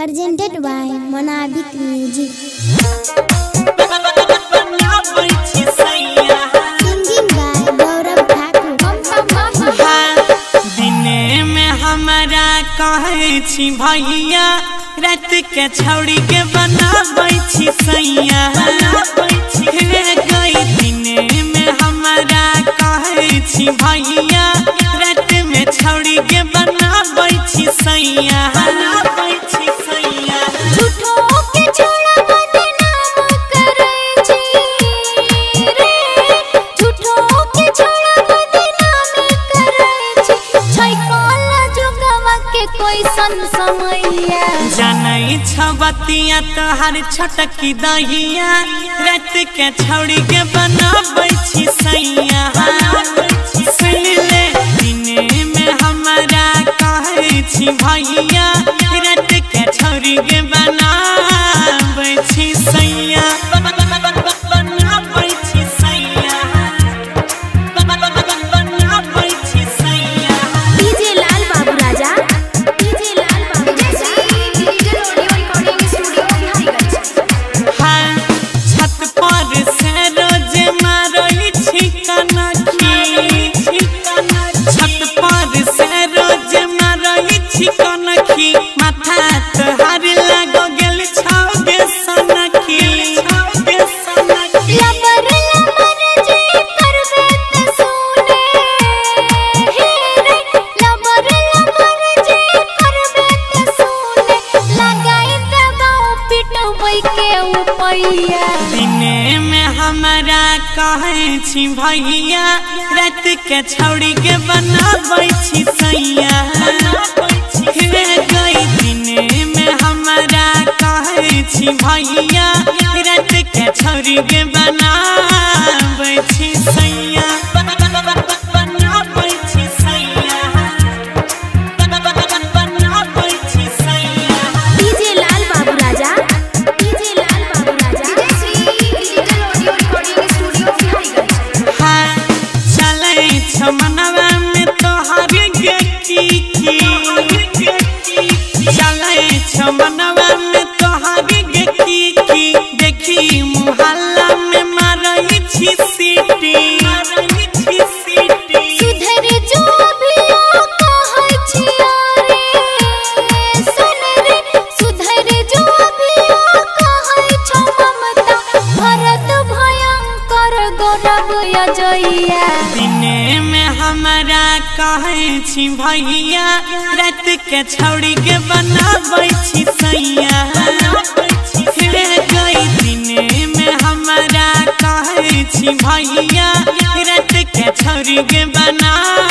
presented by Monabik Music. भैया, रात के छौड़ी के बनाबै सैया। गई दिने में हमारा कहे भैया, रात में छौड़ी के बनाबै सैया। के कोई सन समैया जानै छ बतिया तोहर छटकी दहिया। रात के छौड़ी के बनाबै छी सैया। सुन ले, दिने में हमारा कहै छी भैया, रात के छौड़ी के बनाबै छी सैया। दिने में हमारा कहै भैया रात के छौड़ी के बनाबै छी दिने में हमारा कहै भैया रात के छौड़ी के बनाबै सैया। अजैया दिने में हमारा कहे भैया रात के छौड़ी के बनाबै छी सैया। दिने में हमारा कहै छी, भैया रात के छौड़ी के Recording